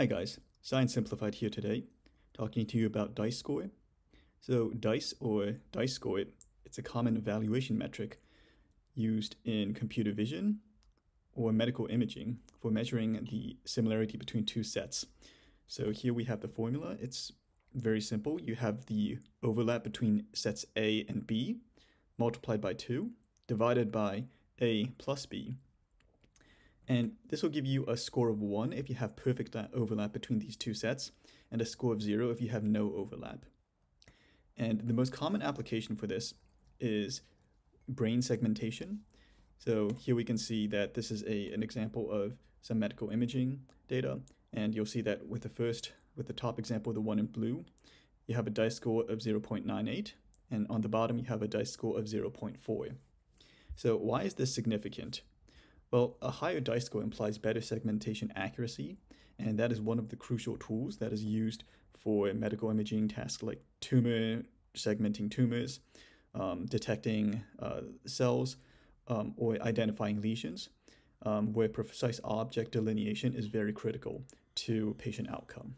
Hi guys, Science Simplified here today, talking to you about DICE score. So DICE or DICE score, it's a common evaluation metric used in computer vision or medical imaging for measuring the similarity between two sets. So here we have the formula. It's very simple. You have the overlap between sets A and B multiplied by 2 divided by A plus B and this will give you a score of 1 if you have perfect uh, overlap between these two sets, and a score of 0 if you have no overlap. And the most common application for this is brain segmentation. So here we can see that this is a, an example of some medical imaging data, and you'll see that with the first, with the top example, the one in blue, you have a dice score of 0.98, and on the bottom you have a dice score of 0.4. So why is this significant? Well, a higher dice score implies better segmentation accuracy, and that is one of the crucial tools that is used for medical imaging tasks like tumor, segmenting tumors, um, detecting uh, cells, um, or identifying lesions, um, where precise object delineation is very critical to patient outcome.